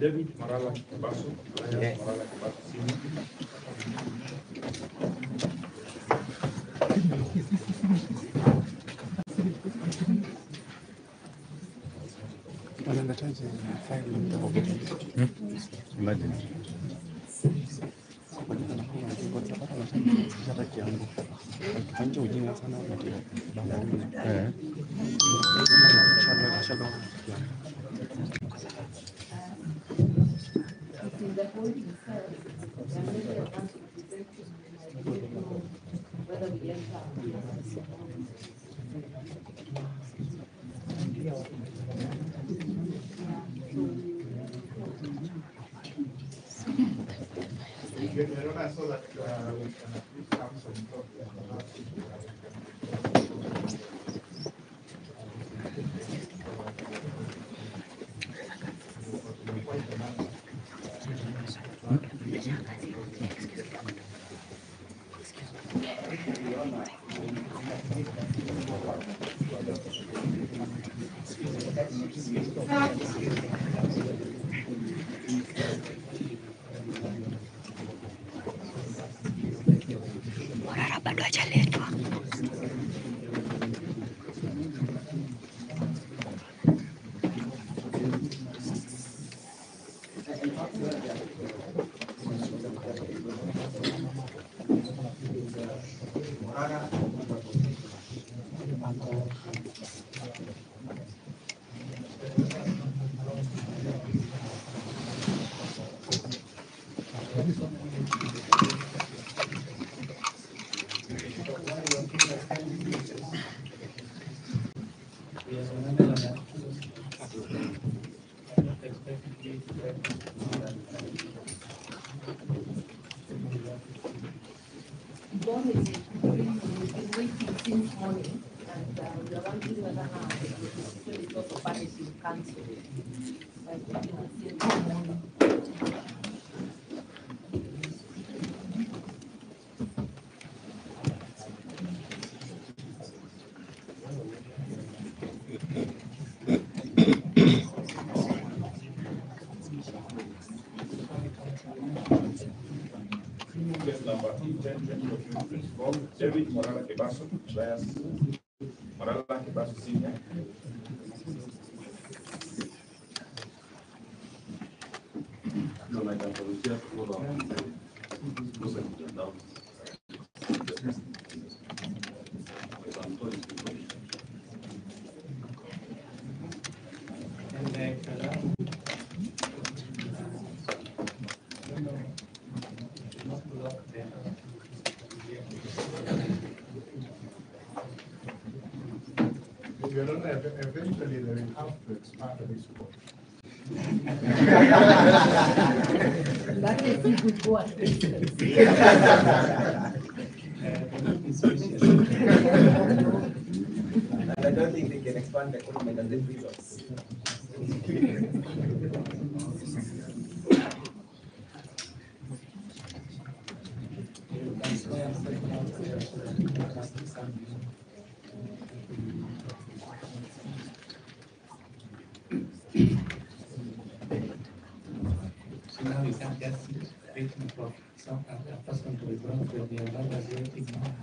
David Marala Kibaso, Marala Kibaso Senior. Wanaletaje 我晓得，晓得讲过，反正我今年差那多，两万五。哎。晓得，晓得。Shalo- Morara Born is we've been waiting since morning and uh, we are wondering whether now because of. una partita principal, servit moral que basso, las moral que basso é assim. signa, né? You don't know, eventually they will have to expand this board. That is a good one. And I don't think they can expand the equipment and the prisons. So tivesse feito uma profissão, a próxima televisão foi a minha lá, mas eu tenho uma.